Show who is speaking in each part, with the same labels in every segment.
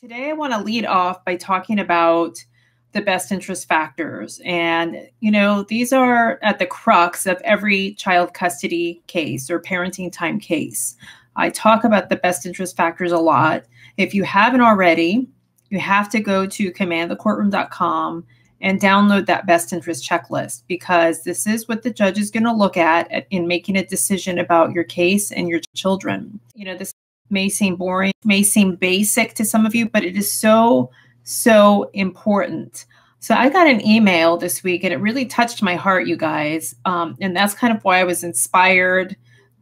Speaker 1: Today, I want to lead off by talking about the best interest factors. And, you know, these are at the crux of every child custody case or parenting time case. I talk about the best interest factors a lot. If you haven't already, you have to go to commandthecourtroom.com and download that best interest checklist because this is what the judge is going to look at in making a decision about your case and your children. You know, this may seem boring, may seem basic to some of you, but it is so, so important. So I got an email this week and it really touched my heart, you guys. Um, and that's kind of why I was inspired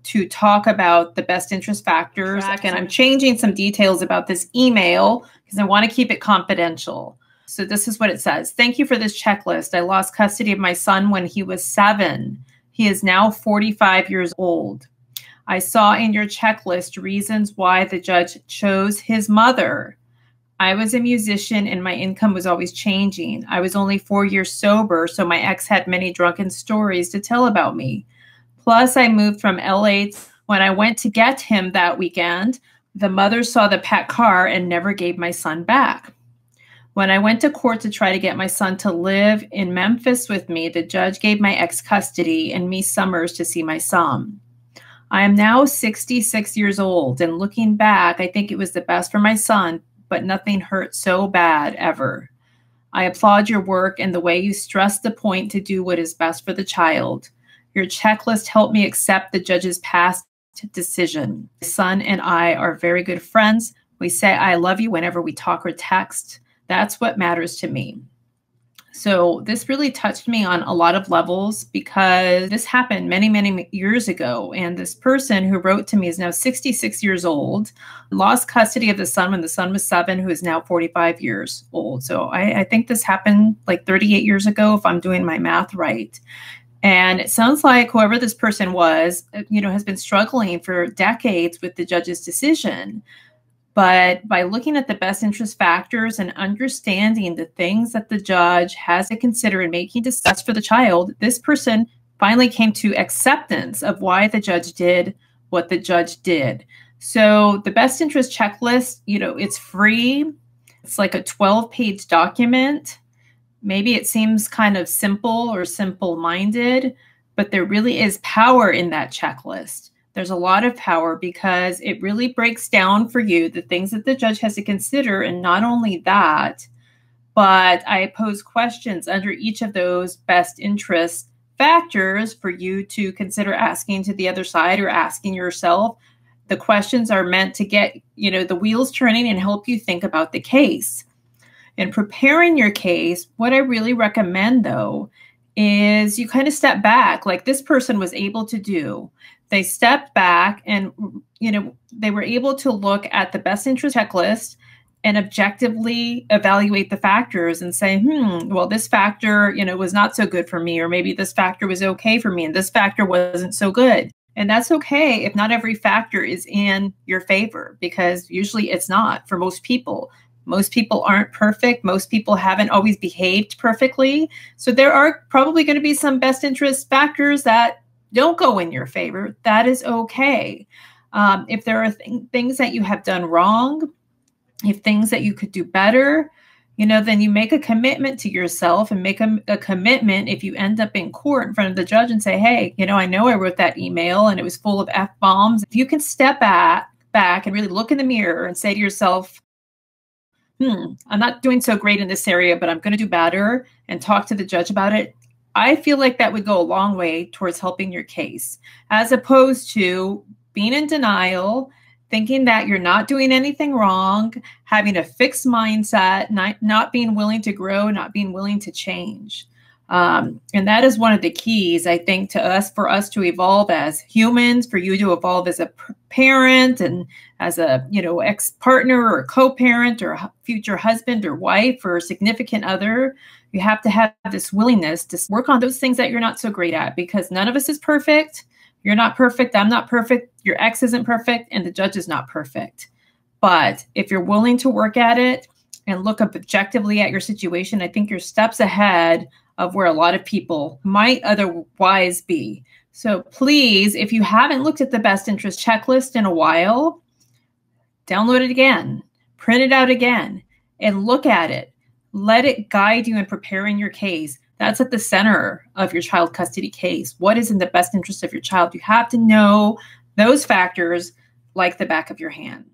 Speaker 1: to talk about the best interest factors. And I'm changing some details about this email because I want to keep it confidential. So this is what it says. Thank you for this checklist. I lost custody of my son when he was seven. He is now 45 years old. I saw in your checklist reasons why the judge chose his mother. I was a musician and my income was always changing. I was only four years sober, so my ex had many drunken stories to tell about me. Plus, I moved from LA. When I went to get him that weekend, the mother saw the packed car and never gave my son back. When I went to court to try to get my son to live in Memphis with me, the judge gave my ex custody and me summers to see my son. I am now 66 years old, and looking back, I think it was the best for my son, but nothing hurt so bad ever. I applaud your work and the way you stress the point to do what is best for the child. Your checklist helped me accept the judge's past decision. My son and I are very good friends. We say I love you whenever we talk or text. That's what matters to me. So this really touched me on a lot of levels because this happened many, many years ago. And this person who wrote to me is now 66 years old, lost custody of the son when the son was seven, who is now 45 years old. So I, I think this happened like 38 years ago, if I'm doing my math right. And it sounds like whoever this person was, uh, you know, has been struggling for decades with the judge's decision. But by looking at the best interest factors and understanding the things that the judge has to consider in making decisions for the child, this person finally came to acceptance of why the judge did what the judge did. So the best interest checklist, you know, it's free. It's like a 12 page document. Maybe it seems kind of simple or simple minded, but there really is power in that checklist. There's a lot of power because it really breaks down for you the things that the judge has to consider. And not only that, but I pose questions under each of those best interest factors for you to consider asking to the other side or asking yourself. The questions are meant to get, you know, the wheels turning and help you think about the case. In preparing your case, what I really recommend though is you kind of step back like this person was able to do they stepped back and you know they were able to look at the best interest checklist and objectively evaluate the factors and say hmm well this factor you know was not so good for me or maybe this factor was okay for me and this factor wasn't so good and that's okay if not every factor is in your favor because usually it's not for most people most people aren't perfect. Most people haven't always behaved perfectly. So there are probably going to be some best interest factors that don't go in your favor. That is okay. Um, if there are th- things that you have done wrong, if things that you could do better, you know, then you make a commitment to yourself and make a, a, commitment if you end up in court in front of the judge and say, hey, you know, I know I wrote that email and it was full of F bombs. If you can step back, back and really look in the mirror and say to yourself, hmm, I'm not doing so great in this area, but I'm going to do better and talk to the judge about it. I feel like that would go a long way towards helping your case, as opposed to being in denial, thinking that you're not doing anything wrong, having a fixed mindset, not, not being willing to grow, not being willing to change. Um, and that is one of the keys, I think, to us for us to evolve as humans, for you to evolve as a parent and as a you know ex partner or co-parent or future husband or wife or significant other. You have to have this willingness to work on those things that you're not so great at because none of us is perfect. You're not perfect. I'm not perfect. Your ex isn't perfect, and the judge is not perfect. But if you're willing to work at it and look objectively at your situation, I think you're steps ahead of where a lot of people might otherwise be. So please, if you haven't looked at the best interest checklist in a while, download it again. print it out again and look at it. Let it guide you in preparing your case. That's at the center of your child custody case. What is in the best interest of your child? You have to know those factors like the back of your hand.